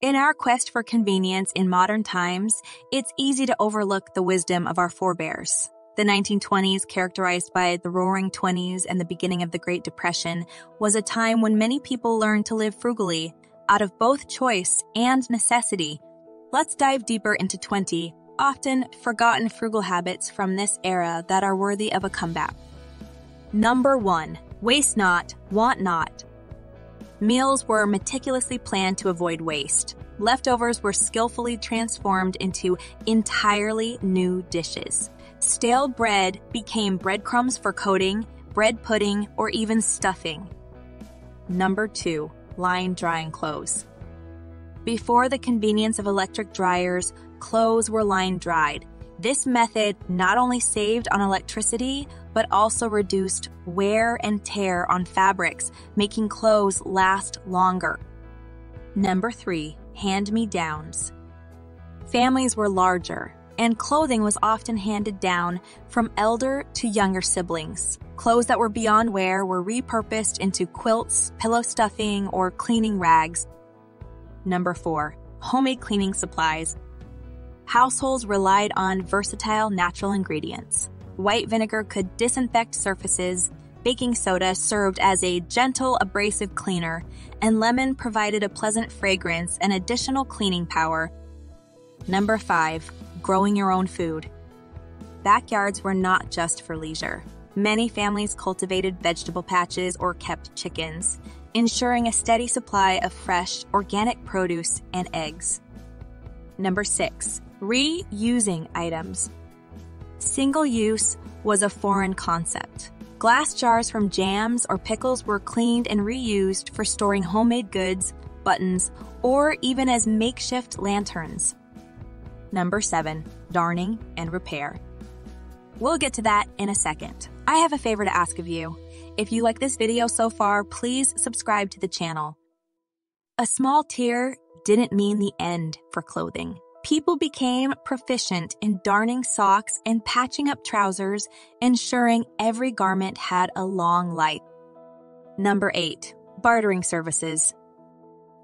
In our quest for convenience in modern times, it's easy to overlook the wisdom of our forebears. The 1920s, characterized by the roaring 20s and the beginning of the Great Depression, was a time when many people learned to live frugally, out of both choice and necessity. Let's dive deeper into 20 often forgotten frugal habits from this era that are worthy of a comeback. Number 1. Waste not, want not. Meals were meticulously planned to avoid waste. Leftovers were skillfully transformed into entirely new dishes. Stale bread became breadcrumbs for coating, bread pudding, or even stuffing. Number 2. Line drying clothes. Before the convenience of electric dryers, clothes were line dried. This method not only saved on electricity, but also reduced wear and tear on fabrics, making clothes last longer. Number 3. Hand-me-downs. Families were larger, and clothing was often handed down from elder to younger siblings. Clothes that were beyond wear were repurposed into quilts, pillow stuffing, or cleaning rags. Number 4. Homemade cleaning supplies households relied on versatile natural ingredients. White vinegar could disinfect surfaces, baking soda served as a gentle abrasive cleaner, and lemon provided a pleasant fragrance and additional cleaning power. Number 5. Growing your own food. Backyards were not just for leisure. Many families cultivated vegetable patches or kept chickens, ensuring a steady supply of fresh, organic produce and eggs. Number 6. Reusing items. Single use was a foreign concept. Glass jars from jams or pickles were cleaned and reused for storing homemade goods, buttons, or even as makeshift lanterns. Number 7. Darning and repair. We'll get to that in a second. I have a favor to ask of you. If you like this video so far, please subscribe to the channel. A small tear didn't mean the end for clothing people became proficient in darning socks and patching up trousers, ensuring every garment had a long life. Number 8. Bartering services.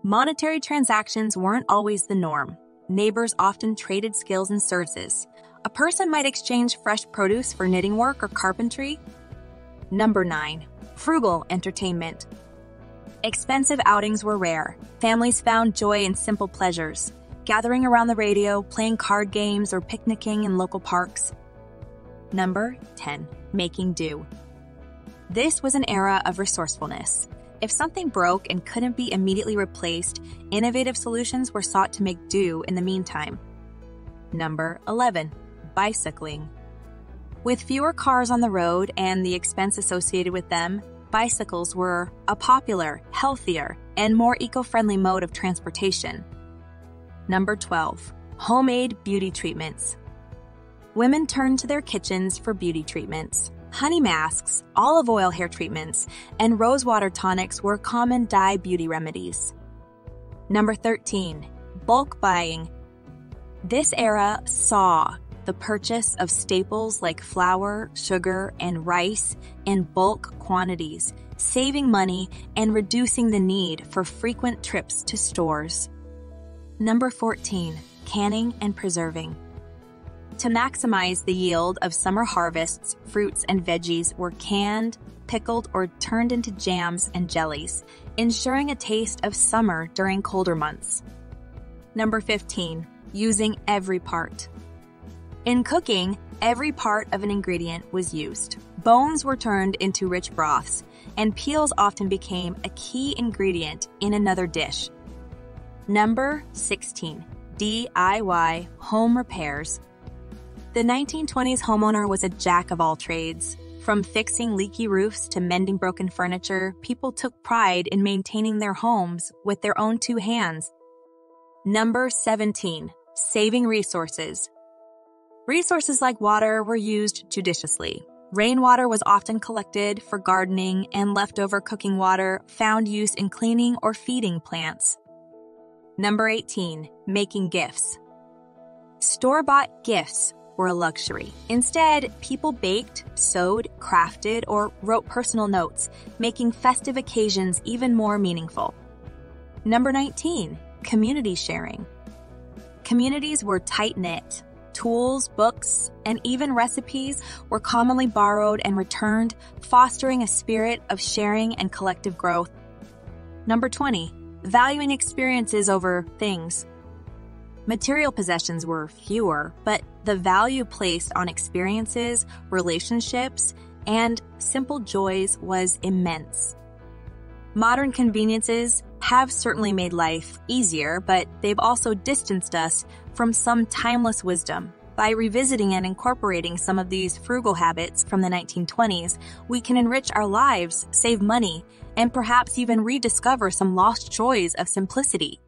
Monetary transactions weren't always the norm. Neighbors often traded skills and services. A person might exchange fresh produce for knitting work or carpentry. Number 9. Frugal entertainment. Expensive outings were rare. Families found joy in simple pleasures gathering around the radio, playing card games, or picnicking in local parks. Number 10. Making do. This was an era of resourcefulness. If something broke and couldn't be immediately replaced, innovative solutions were sought to make do in the meantime. Number 11. Bicycling. With fewer cars on the road and the expense associated with them, bicycles were a popular, healthier, and more eco friendly mode of transportation. Number 12. Homemade beauty treatments. Women turned to their kitchens for beauty treatments. Honey masks, olive oil hair treatments, and rosewater tonics were common dye beauty remedies. Number 13. Bulk buying. This era saw the purchase of staples like flour, sugar, and rice in bulk quantities, saving money and reducing the need for frequent trips to stores. Number 14. Canning and preserving. To maximize the yield of summer harvests, fruits and veggies were canned, pickled, or turned into jams and jellies, ensuring a taste of summer during colder months. Number 15. Using every part. In cooking, every part of an ingredient was used. Bones were turned into rich broths, and peels often became a key ingredient in another dish, Number 16. DIY Home Repairs. The 1920s homeowner was a jack of all trades. From fixing leaky roofs to mending broken furniture, people took pride in maintaining their homes with their own two hands. Number 17. Saving resources. Resources like water were used judiciously. Rainwater was often collected for gardening, and leftover cooking water found use in cleaning or feeding plants. Number 18. Making gifts. Store bought gifts were a luxury. Instead, people baked, sewed, crafted, or wrote personal notes, making festive occasions even more meaningful. Number 19. community sharing. Communities were tight knit. Tools, books, and even recipes were commonly borrowed and returned, fostering a spirit of sharing and collective growth. Number 20. Valuing experiences over things. Material possessions were fewer, but the value placed on experiences, relationships, and simple joys was immense. Modern conveniences have certainly made life easier, but they've also distanced us from some timeless wisdom. By revisiting and incorporating some of these frugal habits from the 1920s, we can enrich our lives, save money, and perhaps even rediscover some lost joys of simplicity.